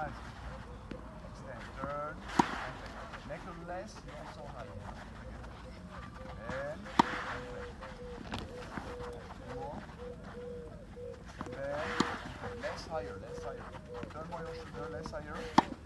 side. Extend, turn, and Make it less and so high. Then, more. Then, less higher, less higher. Turn more your shoulder, less higher.